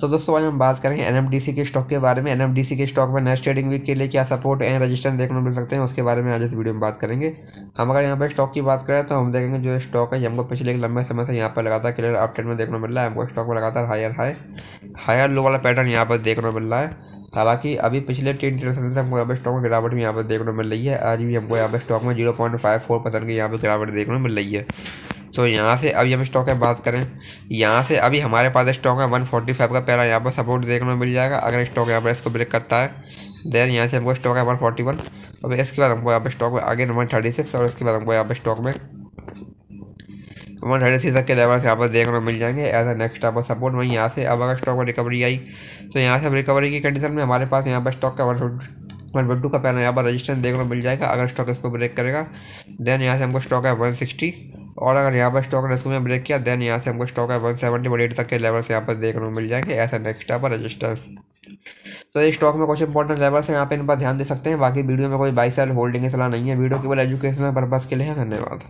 तो दोस्तों, आज हम बात करेंगे NMDC के स्टॉक के बारे में। NMDC के स्टॉक में नेक्स्ट ट्रेडिंग वीक के लिए क्या सपोर्ट एंड रजिस्टेंस देखने को मिल सकते हैं, उसके बारे में आज इस वीडियो में बात करेंगे। हम अगर यहाँ पर स्टॉक की बात करें तो हम देखेंगे जो स्टॉक है हमको पिछले एक लंबे समय से यहाँ पर लगातार क्लियर अपडेट में देखने को मिल रहा है। हमको स्टॉक में लगातार हायर हाई हायर लो वाला पैटर्न यहाँ पर देखने को मिल रहा है। हालाँकि अभी पिछले तीन ट्रेड से हमको यहाँ पर स्टॉक में गिरावट भी यहाँ पर देखने को मिल रही है। आज भी हमको यहाँ पर स्टॉक में zero point five four percent की यहाँ पर गिरावट देखने को मिल रही है। तो यहाँ से अभी हम स्टॉक की बात करें, यहाँ से अभी हमारे पास स्टॉक है वन फोर्टी फाइव का पहला, यहाँ पर सपोर्ट देखने को मिल जाएगा, अगर स्टॉक यहाँ पर इसको ब्रेक करता है देन यहाँ से हमको स्टॉक है वन फोर्टी वन और इसके बाद हमको यहाँ पर स्टॉक में आगे वन थर्टी सिक्स और इसके बाद हमको यहाँ पर स्टॉक में वन थर्टी सिक्स के लेवल यहाँ पर देखने को मिल जाएँगे एज अ नेक्स्ट आपको सपोर्ट वहीं यहाँ से अब अगर स्टॉक में रिकवरी आई तो यहाँ से रिकवरी की कंडीशन में हमारे पास यहाँ पर स्टॉक का वन वन टू का पहला, यहाँ पर रजिस्टेंस देखने को मिल जाएगा, अगर स्टॉक इसको ब्रेक करेगा देन यहाँ से हमको स्टॉक है वन सिक्सटी और अगर यहाँ पर स्टॉक ने इसको ब्रेक किया देन यहाँ से हमको स्टॉक है वन सेवेंटी वन एट तक के लेवल से यहाँ पर देखने को मिल जाएँगे, ऐसा नेक्स्ट यहाँ पर रजिस्टेंस तो ये स्टॉक में कुछ इंपॉर्टेंट लेवल्स हैं, यहाँ पे इन पर ध्यान दे सकते हैं, बाकी वीडियो में कोई बाई सेल होल्डिंग सलाह नहीं है वीडियो केवल एजुकेशनल पर्पज़ के लिए है, धन्यवाद।